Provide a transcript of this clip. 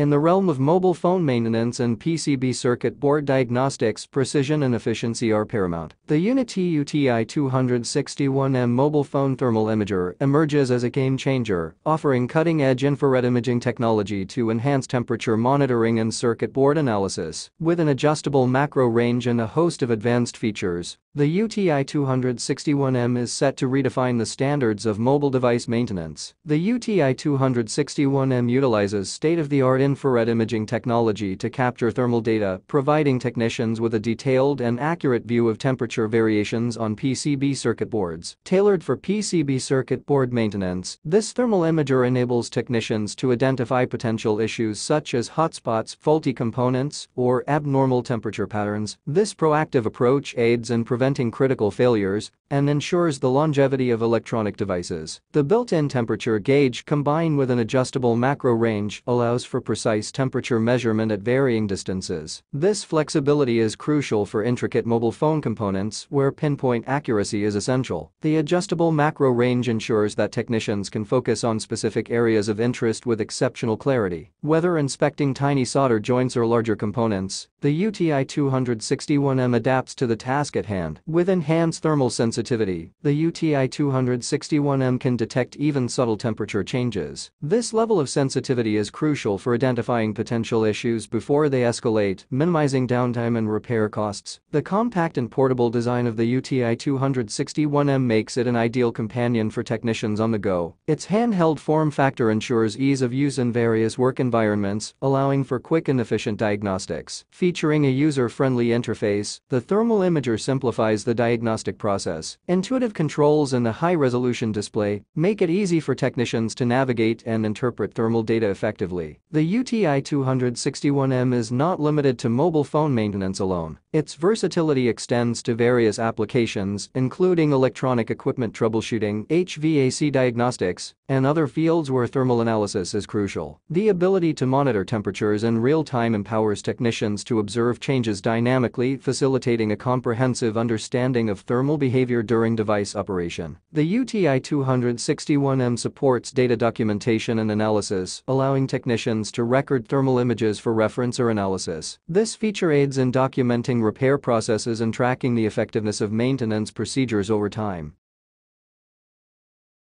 In the realm of mobile phone maintenance and PCB circuit board diagnostics, precision and efficiency are paramount. The UNI-T UTI 261M mobile phone thermal imager emerges as a game changer, offering cutting-edge infrared imaging technology to enhance temperature monitoring and circuit board analysis. With an adjustable macro range and a host of advanced features, the UTI 261M is set to redefine the standards of mobile device maintenance. The UTI 261M utilizes state-of-the-art infrared imaging technology to capture thermal data, providing technicians with a detailed and accurate view of temperature variations on PCB circuit boards. Tailored for PCB circuit board maintenance, this thermal imager enables technicians to identify potential issues such as hotspots, faulty components, or abnormal temperature patterns. This proactive approach aids in preventing critical failures and ensures the longevity of electronic devices. The built-in temperature gauge combined with an adjustable macro range allows for precise temperature measurement at varying distances. This flexibility is crucial for intricate mobile phone components where pinpoint accuracy is essential. The adjustable macro range ensures that technicians can focus on specific areas of interest with exceptional clarity. Whether inspecting tiny solder joints or larger components, the UTI 261M adapts to the task at hand. With enhanced thermal sensitivity, the UTI 261M can detect even subtle temperature changes. This level of sensitivity is crucial for identifying potential issues before they escalate, minimizing downtime and repair costs. The compact and portable design of the UTI 261M makes it an ideal companion for technicians on the go. Its handheld form factor ensures ease of use in various work environments, allowing for quick and efficient diagnostics. Featuring a user-friendly interface, the thermal imager simplifies the diagnostic process. Intuitive controls and the high-resolution display make it easy for technicians to navigate and interpret thermal data effectively. The UTI 261M is not limited to mobile phone maintenance alone. Its versatility extends to various applications, including electronic equipment troubleshooting, HVAC diagnostics, and other fields where thermal analysis is crucial. The ability to monitor temperatures in real time empowers technicians to observe changes dynamically, facilitating a comprehensive understanding of thermal behavior during device operation. The UTI 261M supports data documentation and analysis, allowing technicians to record thermal images for reference or analysis. This feature aids in documenting repair processes and tracking the effectiveness of maintenance procedures over time.